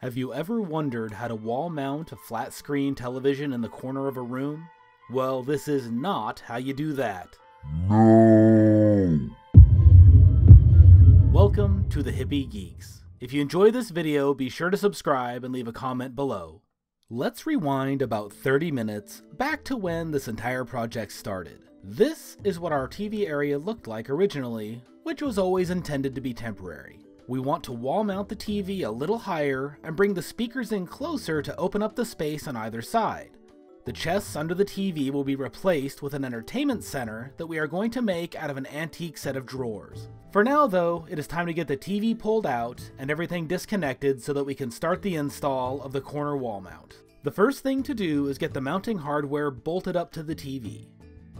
Have you ever wondered how to wall mount a flat screen television in the corner of a room? Well, this is not how you do that. No! Welcome to the Hippie Geeks. If you enjoy this video, be sure to subscribe and leave a comment below. Let's rewind about 30 minutes back to when this entire project started. This is what our TV area looked like originally, which was always intended to be temporary. We want to wall mount the TV a little higher and bring the speakers in closer to open up the space on either side. The chests under the TV will be replaced with an entertainment center that we are going to make out of an antique set of drawers. For now though, it is time to get the TV pulled out and everything disconnected so that we can start the install of the corner wall mount. The first thing to do is get the mounting hardware bolted up to the TV.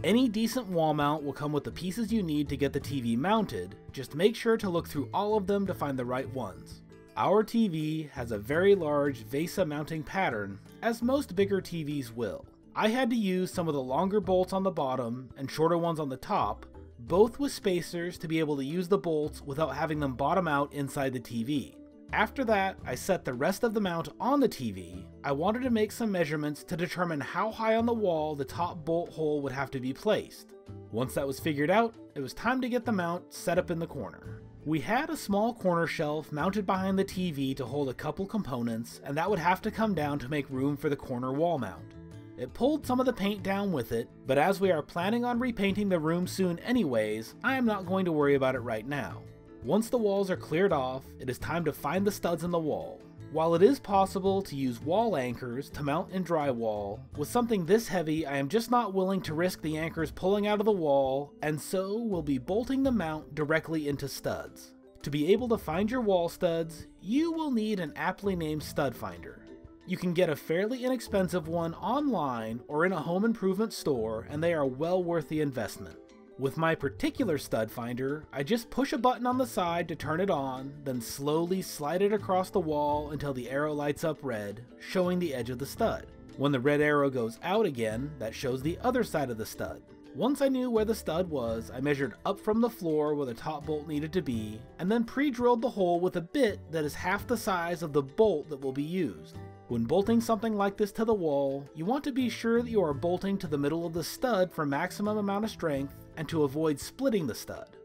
Any decent wall mount will come with the pieces you need to get the TV mounted, just make sure to look through all of them to find the right ones. Our TV has a very large VESA mounting pattern, as most bigger TVs will. I had to use some of the longer bolts on the bottom and shorter ones on the top, both with spacers to be able to use the bolts without having them bottom out inside the TV. After that, I set the rest of the mount on the TV. I wanted to make some measurements to determine how high on the wall the top bolt hole would have to be placed. Once that was figured out, it was time to get the mount set up in the corner. We had a small corner shelf mounted behind the TV to hold a couple components, and that would have to come down to make room for the corner wall mount. It pulled some of the paint down with it, but as we are planning on repainting the room soon anyways, I am not going to worry about it right now. Once the walls are cleared off, it is time to find the studs in the wall. While it is possible to use wall anchors to mount in drywall, with something this heavy I am just not willing to risk the anchors pulling out of the wall, and so will be bolting the mount directly into studs. To be able to find your wall studs, you will need an aptly named stud finder. You can get a fairly inexpensive one online or in a home improvement store, and they are well worth the investment. With my particular stud finder, I just push a button on the side to turn it on, then slowly slide it across the wall until the arrow lights up red, showing the edge of the stud. When the red arrow goes out again, that shows the other side of the stud. Once I knew where the stud was, I measured up from the floor where the top bolt needed to be, and then pre-drilled the hole with a bit that is half the size of the bolt that will be used. When bolting something like this to the wall, you want to be sure that you are bolting to the middle of the stud for maximum amount of strength and to avoid splitting the stud.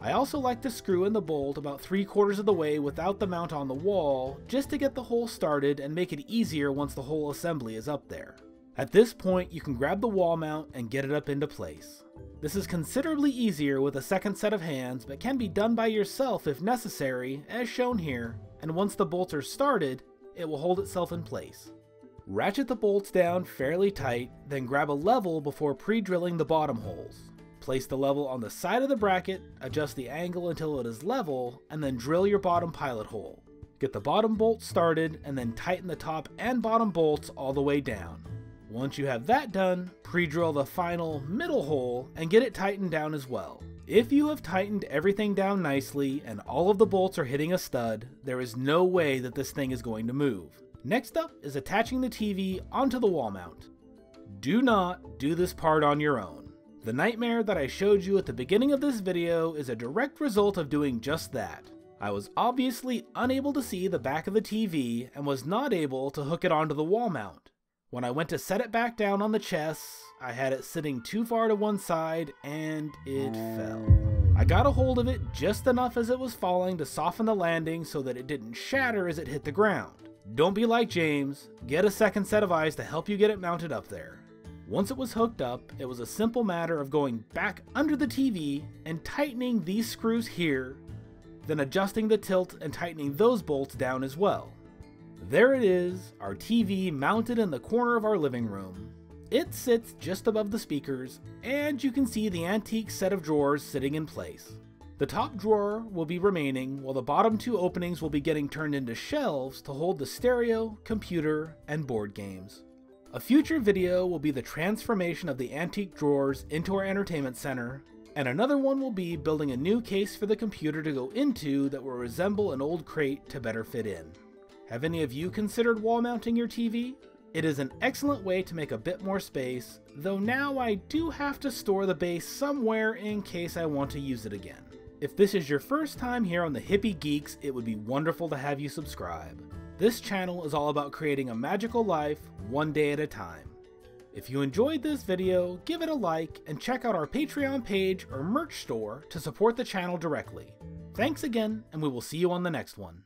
I also like to screw in the bolt about 3 quarters of the way without the mount on the wall, just to get the hole started and make it easier once the whole assembly is up there. At this point, you can grab the wall mount and get it up into place. This is considerably easier with a second set of hands, but can be done by yourself if necessary, as shown here, and once the bolts are started, it will hold itself in place. Ratchet the bolts down fairly tight, then grab a level before pre-drilling the bottom holes. Place the level on the side of the bracket, adjust the angle until it is level, and then drill your bottom pilot hole. Get the bottom bolt started, and then tighten the top and bottom bolts all the way down. Once you have that done, pre-drill the final middle hole and get it tightened down as well. If you have tightened everything down nicely and all of the bolts are hitting a stud, there is no way that this thing is going to move. Next up is attaching the TV onto the wall mount. Do not do this part on your own. The nightmare that I showed you at the beginning of this video is a direct result of doing just that. I was obviously unable to see the back of the TV and was not able to hook it onto the wall mount. When I went to set it back down on the chest, I had it sitting too far to one side and it fell. Mm. I got a hold of it just enough as it was falling to soften the landing so that it didn't shatter as it hit the ground. Don't be like James, get a second set of eyes to help you get it mounted up there. Once it was hooked up, it was a simple matter of going back under the TV and tightening these screws here, then adjusting the tilt and tightening those bolts down as well. There it is, our TV mounted in the corner of our living room. It sits just above the speakers, and you can see the antique set of drawers sitting in place. The top drawer will be remaining, while the bottom two openings will be getting turned into shelves to hold the stereo, computer, and board games. A future video will be the transformation of the antique drawers into our entertainment center, and another one will be building a new case for the computer to go into that will resemble an old crate to better fit in. Have any of you considered wall mounting your TV? It is an excellent way to make a bit more space, though now I do have to store the base somewhere in case I want to use it again. If this is your first time here on the Hippie Geeks, it would be wonderful to have you subscribe. This channel is all about creating a magical life one day at a time. If you enjoyed this video, give it a like and check out our Patreon page or merch store to support the channel directly. Thanks again, and we will see you on the next one.